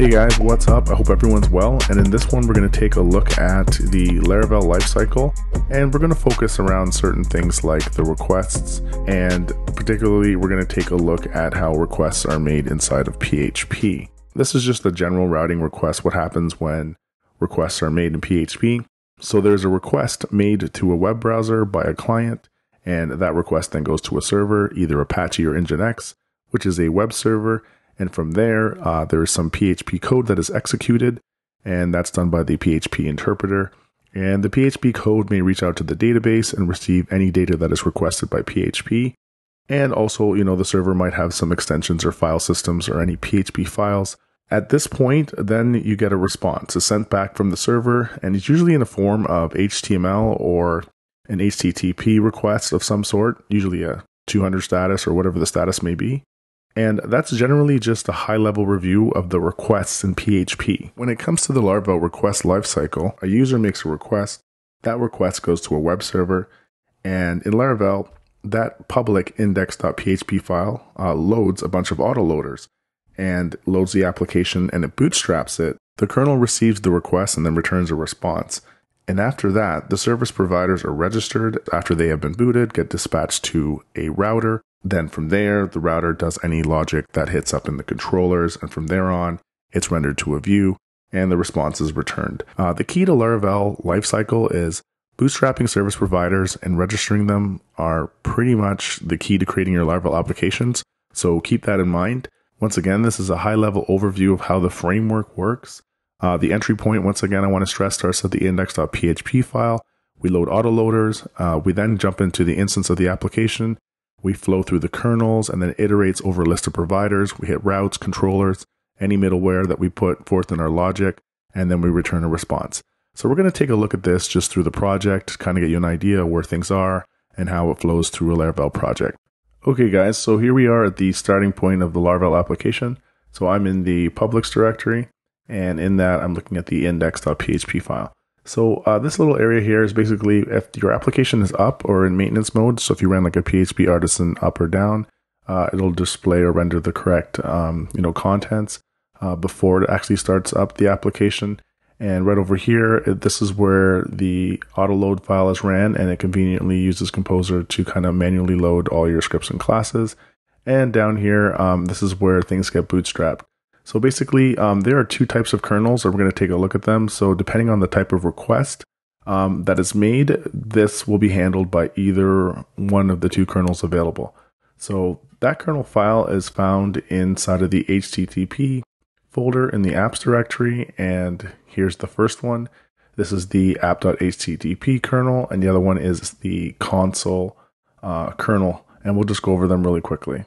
Hey guys, what's up? I hope everyone's well. And in this one, we're going to take a look at the Laravel lifecycle, and we're going to focus around certain things like the requests, and particularly, we're going to take a look at how requests are made inside of PHP. This is just the general routing request, what happens when requests are made in PHP. So there's a request made to a web browser by a client, and that request then goes to a server, either Apache or Nginx, which is a web server and from there, uh, there is some PHP code that is executed, and that's done by the PHP interpreter. And the PHP code may reach out to the database and receive any data that is requested by PHP. And also, you know, the server might have some extensions or file systems or any PHP files. At this point, then you get a response. It's sent back from the server, and it's usually in the form of HTML or an HTTP request of some sort, usually a 200 status or whatever the status may be. And that's generally just a high level review of the requests in PHP. When it comes to the Laravel request lifecycle, a user makes a request, that request goes to a web server, and in Laravel, that public index.php file uh, loads a bunch of autoloaders and loads the application and it bootstraps it. The kernel receives the request and then returns a response. And after that, the service providers are registered after they have been booted, get dispatched to a router, then from there, the router does any logic that hits up in the controllers, and from there on, it's rendered to a view and the response is returned. Uh, the key to Laravel lifecycle is bootstrapping service providers and registering them are pretty much the key to creating your Laravel applications. So keep that in mind. Once again, this is a high level overview of how the framework works. Uh, the entry point, once again, I want to stress starts at the index.php file. We load autoloaders. Uh, we then jump into the instance of the application we flow through the kernels and then iterates over a list of providers. We hit routes, controllers, any middleware that we put forth in our logic, and then we return a response. So we're going to take a look at this just through the project, kind of get you an idea where things are and how it flows through a Laravel project. Okay, guys, so here we are at the starting point of the Laravel application. So I'm in the publics directory, and in that, I'm looking at the index.php file. So uh, this little area here is basically if your application is up or in maintenance mode. So if you ran like a PHP artisan up or down, uh, it'll display or render the correct um, you know contents uh, before it actually starts up the application. And right over here, this is where the auto load file is ran, and it conveniently uses Composer to kind of manually load all your scripts and classes. And down here, um, this is where things get bootstrapped. So basically, um, there are two types of kernels, and we're going to take a look at them. So depending on the type of request um, that is made, this will be handled by either one of the two kernels available. So that kernel file is found inside of the HTTP folder in the apps directory, and here's the first one. This is the app.http kernel, and the other one is the console uh, kernel, and we'll just go over them really quickly.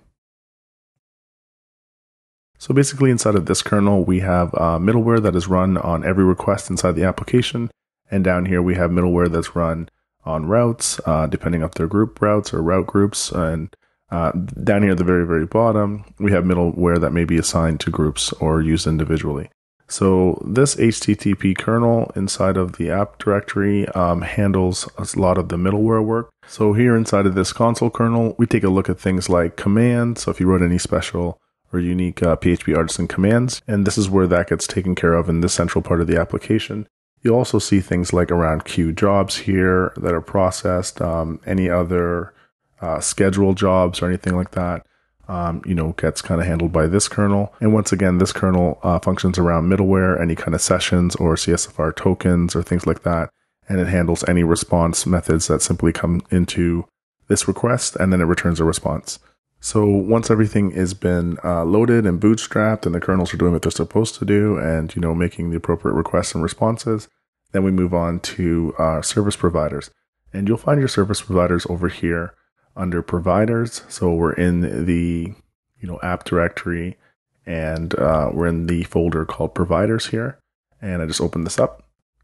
So basically inside of this kernel, we have uh, middleware that is run on every request inside the application. And down here, we have middleware that's run on routes, uh, depending on they're group routes or route groups. And uh, down here at the very, very bottom, we have middleware that may be assigned to groups or used individually. So this HTTP kernel inside of the app directory um, handles a lot of the middleware work. So here inside of this console kernel, we take a look at things like commands. So if you wrote any special or unique uh, PHP artisan commands. And this is where that gets taken care of in this central part of the application. You'll also see things like around queue jobs here that are processed, um, any other uh, schedule jobs or anything like that. Um, you know, gets kind of handled by this kernel. And once again, this kernel uh, functions around middleware, any kind of sessions or CSFR tokens or things like that. And it handles any response methods that simply come into this request and then it returns a response. So once everything has been uh, loaded and bootstrapped and the kernels are doing what they're supposed to do and, you know, making the appropriate requests and responses, then we move on to uh, service providers. And you'll find your service providers over here under providers. So we're in the, you know, app directory and uh, we're in the folder called providers here. And I just opened this up.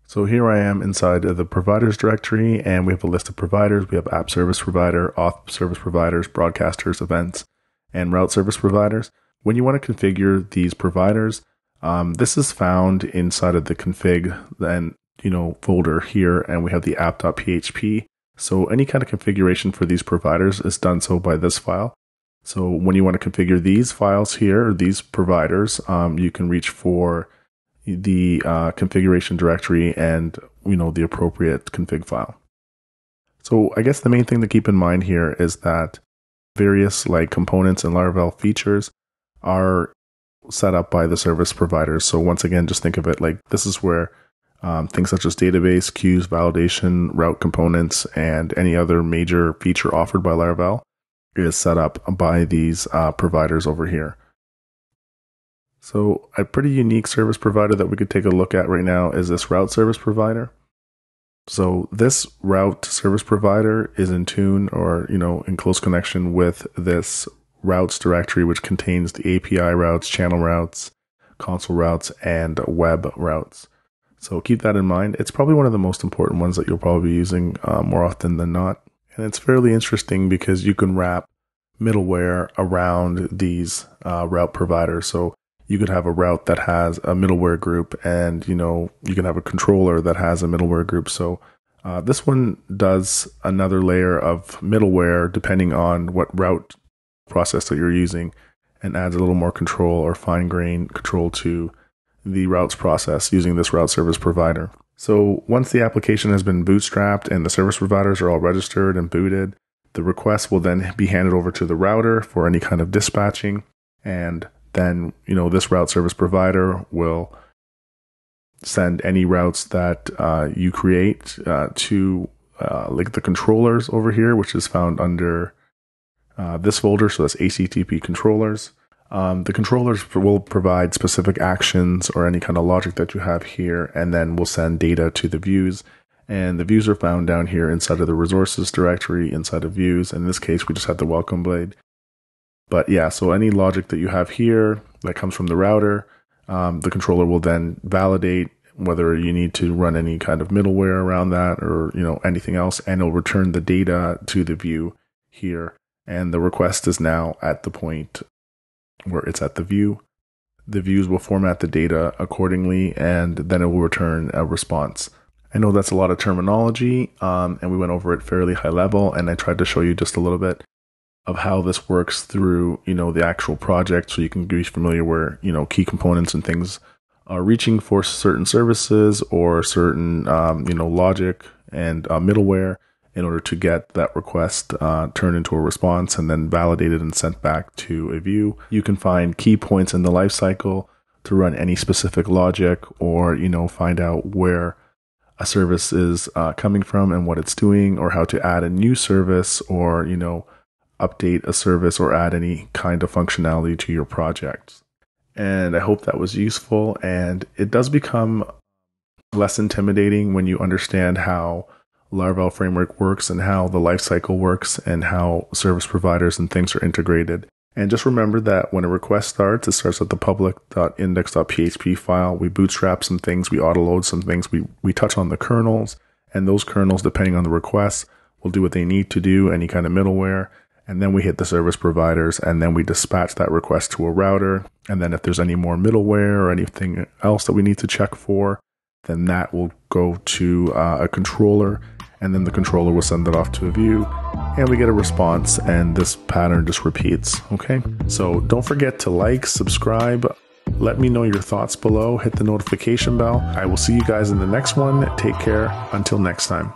So here I am inside of the providers directory, and we have a list of providers. We have app service provider, auth service providers, broadcasters, events, and route service providers. When you want to configure these providers, um, this is found inside of the config then you know folder here, and we have the app.php. So any kind of configuration for these providers is done so by this file. So when you want to configure these files here, these providers, um, you can reach for the uh, configuration directory and you know the appropriate config file. So I guess the main thing to keep in mind here is that various like components and Laravel features are set up by the service providers. So once again, just think of it like this is where um, things such as database, queues, validation, route components, and any other major feature offered by Laravel is set up by these uh, providers over here. So a pretty unique service provider that we could take a look at right now is this route service provider. So this route service provider is in tune or, you know, in close connection with this routes directory, which contains the API routes, channel routes, console routes, and web routes. So keep that in mind. It's probably one of the most important ones that you'll probably be using uh, more often than not. And it's fairly interesting because you can wrap middleware around these uh, route providers. So you could have a route that has a middleware group and, you know, you can have a controller that has a middleware group. So uh, this one does another layer of middleware depending on what route process that you're using and adds a little more control or fine grained control to the routes process using this route service provider. So once the application has been bootstrapped and the service providers are all registered and booted, the request will then be handed over to the router for any kind of dispatching. And then, you know, this route service provider will send any routes that uh, you create uh, to uh, like the controllers over here, which is found under uh, this folder. So that's HTTP controllers. Um, the controllers will provide specific actions or any kind of logic that you have here, and then we'll send data to the views. And the views are found down here inside of the resources directory, inside of views. In this case, we just have the welcome blade. But yeah, so any logic that you have here that comes from the router, um, the controller will then validate whether you need to run any kind of middleware around that or you know anything else, and it'll return the data to the view here. And the request is now at the point where it's at the view. The views will format the data accordingly, and then it will return a response. I know that's a lot of terminology, um, and we went over it fairly high level, and I tried to show you just a little bit of how this works through, you know, the actual project, so you can be familiar where you know key components and things are reaching for certain services or certain, um, you know, logic and uh, middleware in order to get that request uh, turned into a response and then validated and sent back to a view. You can find key points in the lifecycle to run any specific logic or, you know, find out where a service is uh, coming from and what it's doing or how to add a new service or, you know, update a service or add any kind of functionality to your project. And I hope that was useful. And it does become less intimidating when you understand how Laravel framework works and how the lifecycle works and how service providers and things are integrated. And just remember that when a request starts, it starts at the public.index.php file. We bootstrap some things, we autoload some things, we, we touch on the kernels, and those kernels, depending on the request, will do what they need to do, any kind of middleware. And then we hit the service providers, and then we dispatch that request to a router. And then if there's any more middleware or anything else that we need to check for, then that will go to uh, a controller and then the controller will send it off to a view and we get a response and this pattern just repeats okay? So don't forget to like subscribe let me know your thoughts below hit the notification bell. I will see you guys in the next one. Take care. Until next time